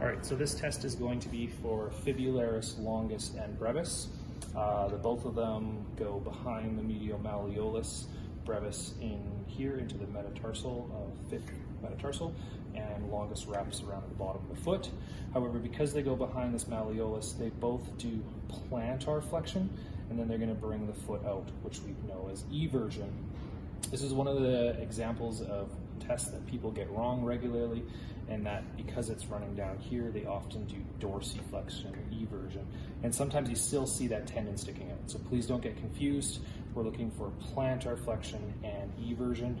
All right, so this test is going to be for fibularis longus and brevis. Uh, the both of them go behind the medial malleolus, brevis in here into the metatarsal, uh, fifth metatarsal, and longus wraps around the bottom of the foot. However, because they go behind this malleolus, they both do plantar flexion, and then they're going to bring the foot out, which we know as eversion. This is one of the examples of tests that people get wrong regularly, and that because it's running down here, they often do dorsiflexion or eversion. And sometimes you still see that tendon sticking out. So please don't get confused. We're looking for plantar flexion and eversion.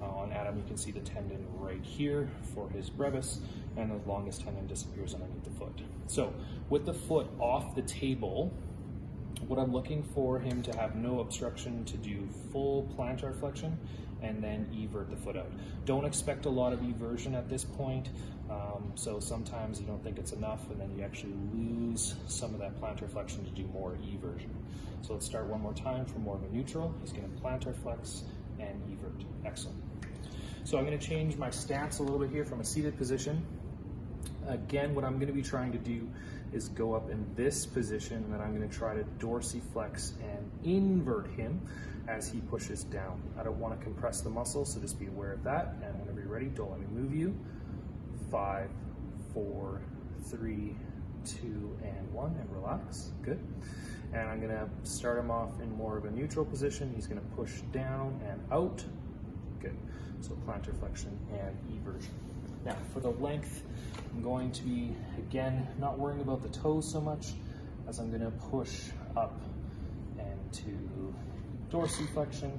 Uh, on Adam, you can see the tendon right here for his brevis, and the longus tendon disappears underneath the foot. So with the foot off the table, what I'm looking for him to have no obstruction to do full plantar flexion and then evert the foot out. Don't expect a lot of eversion at this point. Um, so sometimes you don't think it's enough and then you actually lose some of that plantar flexion to do more eversion. So let's start one more time for more of a neutral. He's gonna plantar flex and evert. Excellent. So I'm gonna change my stance a little bit here from a seated position Again, what I'm gonna be trying to do is go up in this position and then I'm gonna try to dorsiflex and invert him as he pushes down. I don't wanna compress the muscle, so just be aware of that. And whenever you're ready, don't let me move you. Five, four, three, two, and one, and relax, good. And I'm gonna start him off in more of a neutral position. He's gonna push down and out, good. So plantar flexion and eversion. Now for the length, I'm going to be, again, not worrying about the toes so much as I'm gonna push up and to dorsiflexion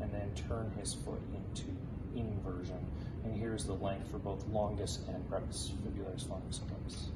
and then turn his foot into inversion. And here's the length for both longus and brevis, fibularis longus and brevis.